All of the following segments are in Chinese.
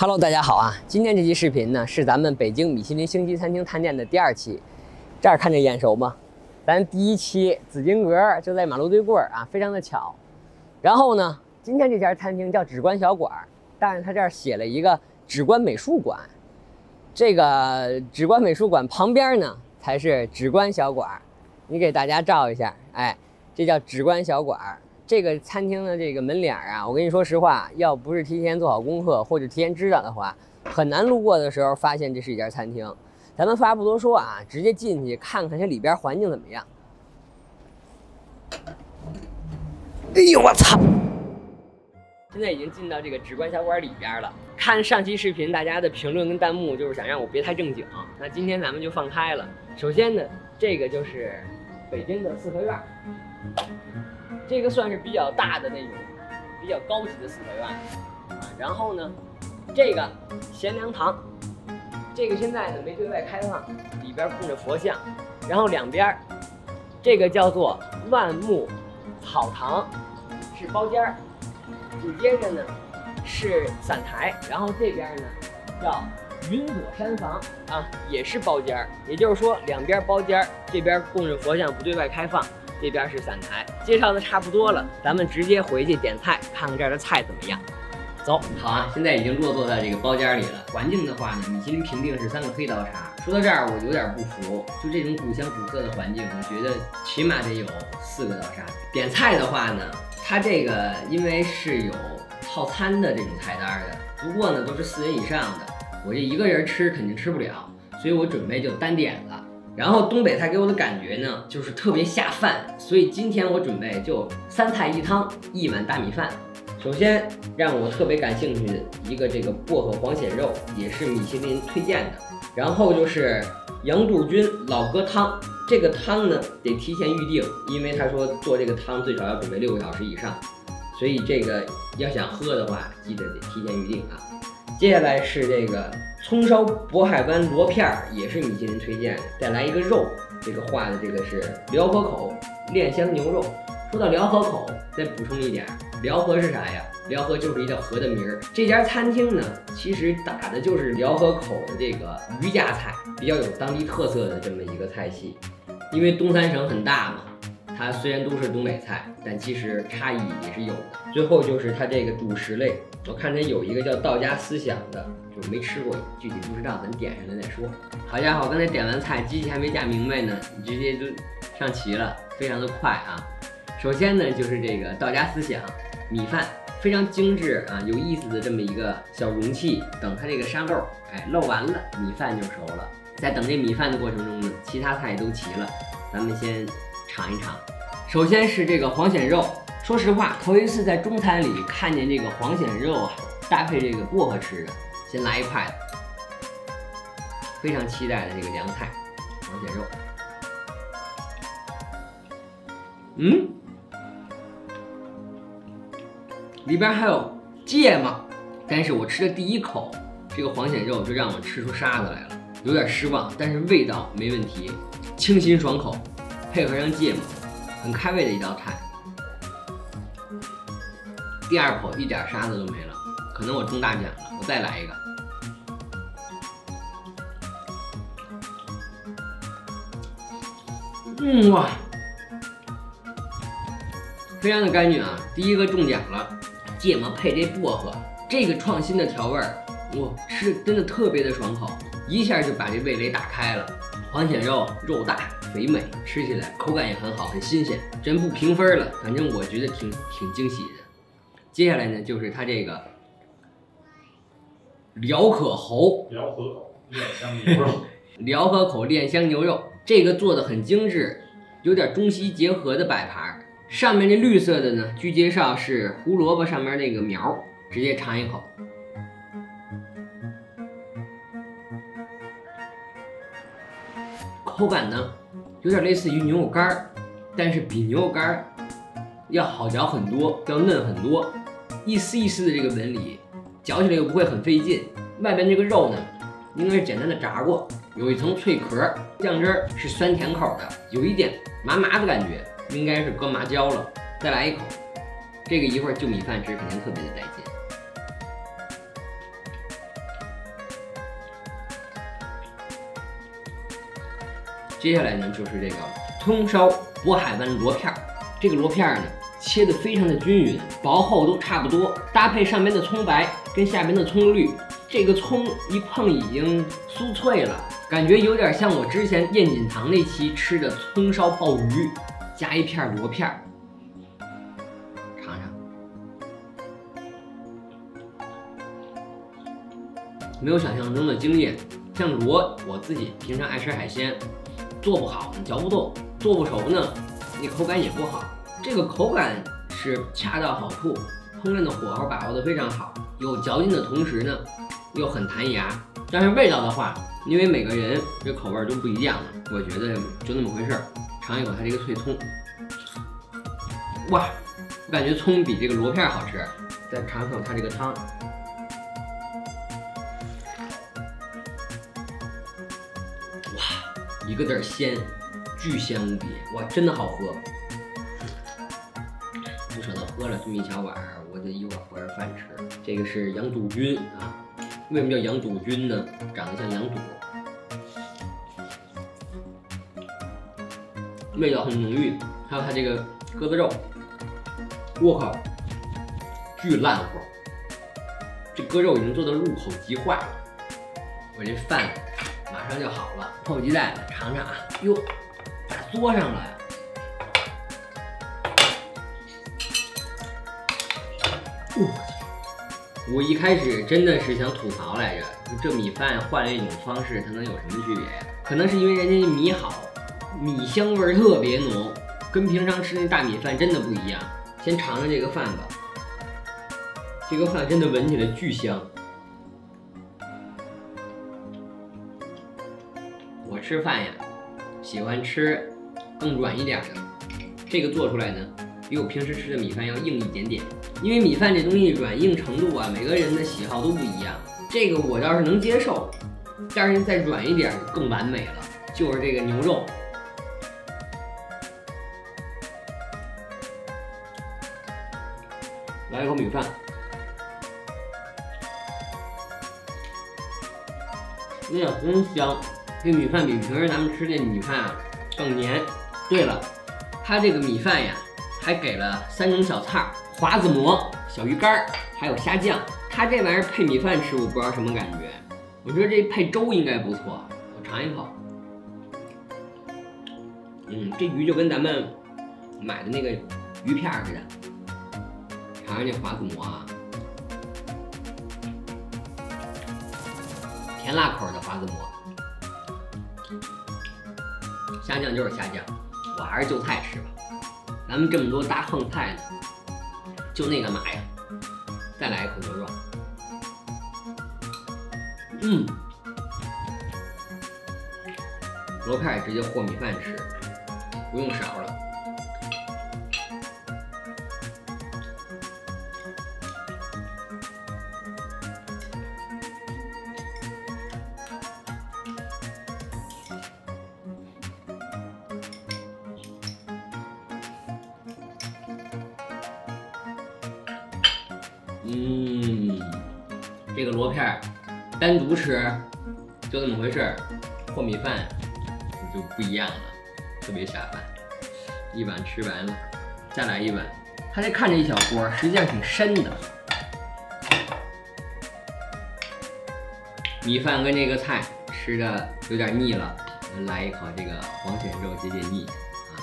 Hello，大家好啊！今天这期视频呢是咱们北京米其林星级餐厅探店的第二期。这儿看着眼熟吗？咱第一期紫金阁就在马路对过啊，非常的巧。然后呢，今天这家餐厅叫纸观小馆，但是它这儿写了一个纸观美术馆。这个纸观美术馆旁边呢才是纸观小馆。你给大家照一下，哎，这叫纸观小馆。这个餐厅的这个门脸啊，我跟你说实话，要不是提前做好功课或者提前知道的话，很难路过的时候发现这是一家餐厅。咱们话不多说啊，直接进去看看这里边环境怎么样。哎呦我操！现在已经进到这个直观小馆里边了。看上期视频大家的评论跟弹幕，就是想让我别太正经。那今天咱们就放开了。首先呢，这个就是北京的四合院。这个算是比较大的那种，比较高级的四合院啊。然后呢，这个贤良堂，这个现在呢没对外开放，里边供着佛像。然后两边这个叫做万木草堂，是包间儿。紧接着呢是散台，然后这边呢叫云朵山房啊，也是包间儿。也就是说两边包间儿，这边供着佛像不对外开放。这边是散台，介绍的差不多了，咱们直接回去点菜，看看这儿的菜怎么样。走，好啊，现在已经落座在这个包间里了。环境的话呢，米其林评定是三个黑刀叉。说到这儿，我有点不服，就这种古香古色的环境，我觉得起码得有四个刀叉。点菜的话呢，它这个因为是有套餐的这种菜单的，不过呢都是四人以上的，我这一个人吃肯定吃不了，所以我准备就单点了。然后东北菜给我的感觉呢，就是特别下饭，所以今天我准备就三菜一汤，一碗大米饭。首先让我特别感兴趣的一个这个薄荷黄蚬肉，也是米其林推荐的。然后就是杨杜菌老鸽汤，这个汤呢得提前预定，因为他说做这个汤最少要准备六个小时以上，所以这个要想喝的话，记得得提前预定啊。接下来是这个葱烧渤海湾螺片儿，也是米其林推荐的。再来一个肉，这个画的这个是辽河口恋香牛肉。说到辽河口，再补充一点，辽河是啥呀？辽河就是一条河的名儿。这家餐厅呢，其实打的就是辽河口的这个渔家菜，比较有当地特色的这么一个菜系。因为东三省很大嘛。它虽然都是东北菜，但其实差异也是有的。最后就是它这个主食类，我看它有一个叫道家思想的，就没吃过，具体不知道，咱点上来再说。好家伙，刚才点完菜，机器还没架明白呢，你直接就上齐了，非常的快啊。首先呢，就是这个道家思想米饭，非常精致啊，有意思的这么一个小容器。等它这个沙漏，哎，漏完了，米饭就熟了。在等这米饭的过程中呢，其他菜都齐了，咱们先。尝一尝，首先是这个黄蚬肉。说实话，头一次在中餐里看见这个黄蚬肉啊，搭配这个薄荷吃的。先来一筷子，非常期待的这个凉菜黄蚬肉。嗯，里边还有芥末，但是我吃的第一口，这个黄蚬肉就让我吃出沙子来了，有点失望。但是味道没问题，清新爽口。配合上芥末，很开胃的一道菜。第二口一点沙子都没了，可能我中大奖了。我再来一个。嗯哇，非常的干净啊！第一个中奖了，芥末配这薄荷，这个创新的调味儿，哇，吃真的特别的爽口，一下就把这味蕾打开了。黄蚬肉肉大肥美，吃起来口感也很好，很新鲜。真不评分了，反正我觉得挺挺惊喜的。接下来呢，就是它这个辽河口辽河口恋香牛肉，辽河口恋香牛肉，这个做的很精致，有点中西结合的摆盘。上面这绿色的呢，据介绍是胡萝卜上面那个苗，直接尝一口。口感呢，有点类似于牛肉干儿，但是比牛肉干儿要好嚼很多，要嫩很多，一丝一丝的这个纹理，嚼起来又不会很费劲。外边这个肉呢，应该是简单的炸过，有一层脆壳，酱汁儿是酸甜口的，有一点麻麻的感觉，应该是搁麻椒了。再来一口，这个一会儿就米饭吃肯定特别的带劲。接下来呢，就是这个葱烧渤海湾螺片儿。这个螺片儿呢，切的非常的均匀，薄厚都差不多，搭配上边的葱白跟下边的葱绿，这个葱一碰已经酥脆了，感觉有点像我之前燕锦堂那期吃的葱烧鲍鱼，加一片螺片儿，尝尝。没有想象中的惊艳，像螺，我自己平常爱吃海鲜，做不好你嚼不动，做不熟呢，你口感也不好。这个口感是恰到好处，烹饪的火候把握的非常好，有嚼劲的同时呢，又很弹牙。但是味道的话，因为每个人这口味都不一样嘛，我觉得就那么回事儿。尝一口它这个脆葱，哇，我感觉葱比这个螺片好吃。再尝一口它这个汤。一个字儿鲜，巨鲜无比，哇，真的好喝。不舍得喝了，这么一小碗，我得一会儿和着饭吃。这个是羊肚菌啊，为什么叫羊肚菌呢？长得像羊肚，味道很浓郁。还有它这个鸽子肉，我靠，巨烂乎，这鸽肉已经做的入口即化了。我这饭。马上就好了，迫不及待的尝尝啊！哟，咋嘬上了呀？我去！我一开始真的是想吐槽来着，这米饭换了一种方式，它能有什么区别呀？可能是因为人家米好，米香味特别浓，跟平常吃那大米饭真的不一样。先尝尝这个饭吧，这个饭真的闻起来巨香。吃饭呀，喜欢吃更软一点的。这个做出来呢，比我平时吃的米饭要硬一点点。因为米饭这东西软硬程度啊，每个人的喜好都不一样。这个我倒是能接受，但是再软一点更完美了。就是这个牛肉，来一口米饭，哎呀，真香！这米饭比平时咱们吃那米饭啊更黏。对了，它这个米饭呀，还给了三种小菜儿：华子馍、小鱼干儿，还有虾酱。它这玩意儿配米饭吃，我不知道什么感觉。我觉得这配粥应该不错。我尝一口，嗯，这鱼就跟咱们买的那个鱼片似的。尝尝这华子馍啊，甜辣口的华子馍。虾酱就是虾酱，我还是就菜吃吧。咱们这么多大横菜呢，就那个嘛呀？再来一口牛肉，嗯，螺片直接和米饭吃，不用勺了。嗯，这个螺片单独吃就这么回事儿，和米饭就不一样了，特别下饭。一碗吃完了，再来一碗。它这看着一小锅，实际上挺深的。米饭跟这个菜吃的有点腻了，来一口这个黄显肉解解腻啊。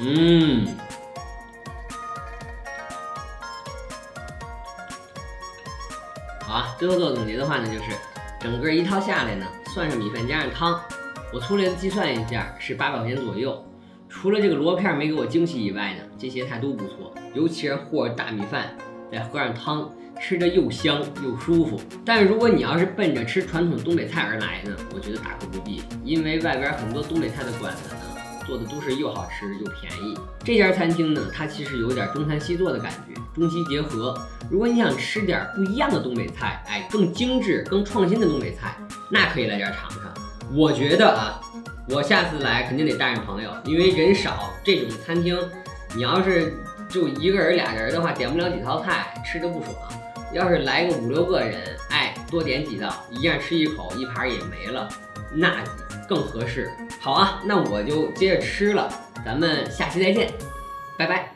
嗯。好啊，最后做总结的话呢，就是整个一套下来呢，算上米饭加上汤，我粗略的计算一下是八百块钱左右。除了这个螺片没给我惊喜以外呢，这些菜都不错，尤其是和大米饭再喝上汤，吃着又香又舒服。但是如果你要是奔着吃传统东北菜而来呢，我觉得大可不必，因为外边很多东北菜的馆子呢。做的都是又好吃又便宜。这家餐厅呢，它其实有点中餐西做的感觉，中西结合。如果你想吃点不一样的东北菜，哎，更精致、更创新的东北菜，那可以来这儿尝尝。我觉得啊，我下次来肯定得带上朋友，因为人少，这种餐厅你要是就一个人、俩人的话，点不了几套菜，吃的不爽。要是来个五六个人，哎，多点几道，一样吃一口，一盘也没了，那。更合适。好啊，那我就接着吃了，咱们下期再见，拜拜。